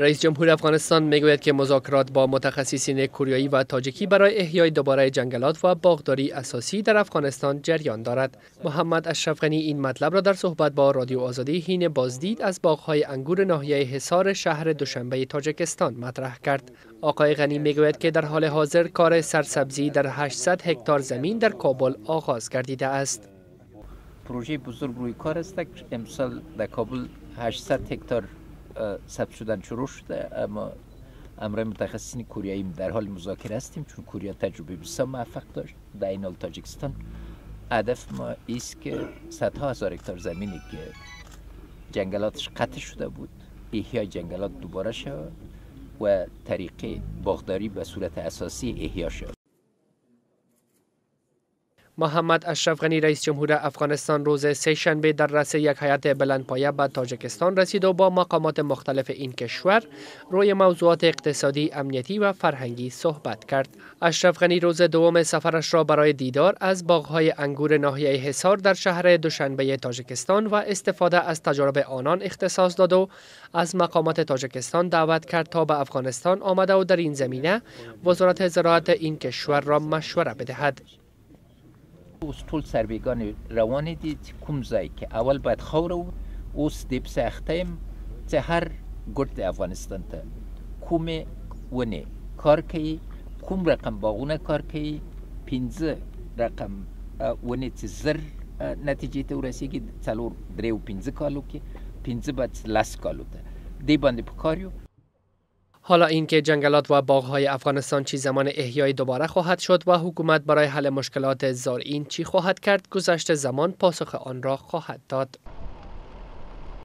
رئیس جمهور افغانستان می‌گوید که مذاکرات با متخصصین کوریایی و تاجیکی برای احیای دوباره جنگلات و باغداری اساسی در افغانستان جریان دارد. محمد اشرف غنی این مطلب را در صحبت با رادیو آزادی هین بازدید از باغهای انگور ناحیه حصار شهر دوشنبه تاجکستان مطرح کرد. آقای غنی می‌گوید که در حال حاضر کار سرسبزی در 800 هکتار زمین در کابل آغاز گردیده است. پروژه بزرگ روی کار است امسال در کابل 800 هکتار ثبت شدن شروع شده اما امر متخصصین کوریایی در حال مذاکره هستیم چون کوریا تجربه بسیار موفق داشت. در این تاجیکستان هدف ما است که صدها هزار هکتار زمینی که جنگلاتش قطع شده بود احیای جنگلات دوباره شود و طریق باغداری به صورت اساسی احیا شد محمد اشرف غنی رئیس جمهور افغانستان روز سه شنبه در رأس یک هیئت بلندپایه به تاجکستان رسید و با مقامات مختلف این کشور روی موضوعات اقتصادی، امنیتی و فرهنگی صحبت کرد. اشرف غنی روز دوم سفرش را برای دیدار از باغهای انگور ناحیه حصار در شهر دوشنبه تاجکستان و استفاده از تجارب آنان اختصاص داد و از مقامات تاجکستان دعوت کرد تا به افغانستان آمده و در این زمینه وزارت زراعت این کشور را مشوره بدهد. اوس ټول سرویګان روان دي کوم ځای کې اول باید خوره اوس د پسختیم چې هر ګډ د افغانستان ته کومه ونه کار کوي کوم رقم باغونه کار کوي پنځه رقم ونه چې زر نتیجې ته ورسیږي څلور درې او پنځه کالو کې پنځه بعد لس کالو ته دی باندې په کار یو حالا اینکه جنگلات و باغهای افغانستان چی زمان احیای دوباره خواهد شد و حکومت برای حل مشکلات زارعین چی خواهد کرد گذشته زمان پاسخ آن را خواهد داد.